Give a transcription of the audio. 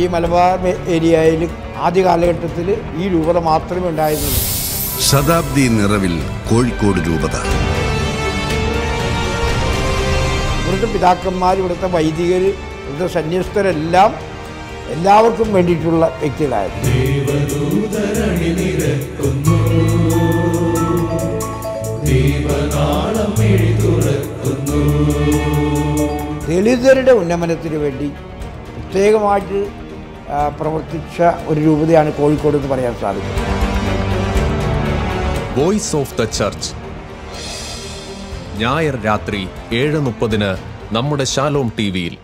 ഈ മലബാർ ഏരിയയിൽ ആദ്യ കാലഘട്ടത്തിൽ ഈ രൂപത മാത്രമേ ഉണ്ടായിരുന്നുള്ളൂ. ശതാബ്ദി നിറവിൽ കോഴിക്കോട് രൂപത. ഇവിടുത്തെ പിതാക്കന്മാർ ഇവിടുത്തെ വൈദികർ ഇവിടുത്തെ സന്യസ്തരെല്ലാം എല്ലാവർക്കും വേണ്ടിയിട്ടുള്ള വ്യക്തികളായിരുന്നു. ദളിതരുടെ ഉന്നമനത്തിന് വേണ്ടി പ്രത്യേകമായിട്ട് പ്രവർത്തിച്ച ഒരു രൂപതയാണ് കോഴിക്കോട് എന്ന് പറയാൻ സാധിക്കും. വോയിസ് ഓഫ് ദ ചർച്ച് ഞായർ രാത്രി ഏഴ് മുപ്പതിന് നമ്മുടെ ശാലോം ടി വിയിൽ.